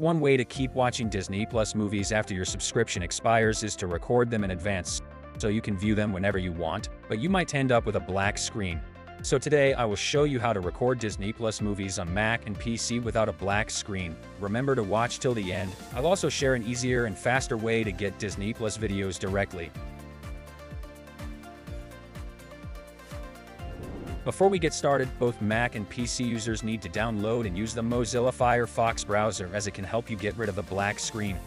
One way to keep watching Disney Plus movies after your subscription expires is to record them in advance, so you can view them whenever you want, but you might end up with a black screen. So today I will show you how to record Disney Plus movies on Mac and PC without a black screen. Remember to watch till the end. I'll also share an easier and faster way to get Disney Plus videos directly. Before we get started, both Mac and PC users need to download and use the Mozilla Firefox browser as it can help you get rid of the black screen.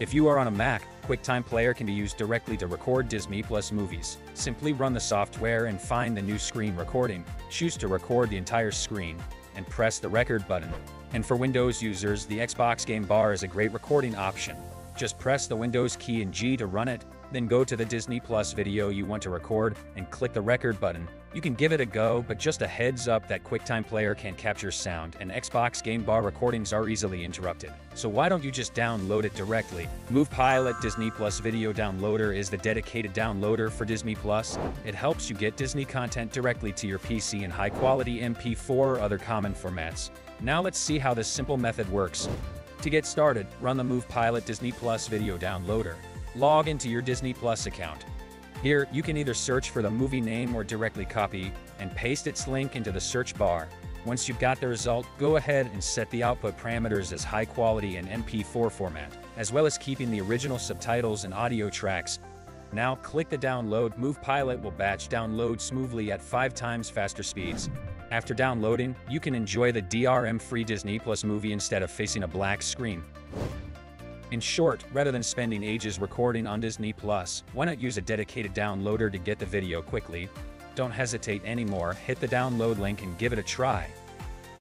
If you are on a Mac, QuickTime Player can be used directly to record Disney Plus movies. Simply run the software and find the new screen recording. Choose to record the entire screen, and press the record button. And for Windows users, the Xbox Game Bar is a great recording option. Just press the Windows key and G to run it, then go to the Disney Plus video you want to record and click the record button. You can give it a go, but just a heads up that QuickTime Player can't capture sound and Xbox Game Bar recordings are easily interrupted. So why don't you just download it directly? MovPilot Disney Plus Video Downloader is the dedicated downloader for Disney Plus. It helps you get Disney content directly to your PC in high-quality MP4 or other common formats. Now let's see how this simple method works. To get started, run the MovPilot Disney Plus Video Downloader. Log into your Disney Plus account. Here, you can either search for the movie name or directly copy and paste its link into the search bar. Once you've got the result, go ahead and set the output parameters as high quality and MP4 format, as well as keeping the original subtitles and audio tracks. Now click the download, MovPilot will batch download smoothly at 5 times faster speeds. After downloading, you can enjoy the DRM-free Disney Plus movie instead of facing a black screen. In short, rather than spending ages recording on Disney Plus, why not use a dedicated downloader to get the video quickly? Don't hesitate anymore, hit the download link and give it a try.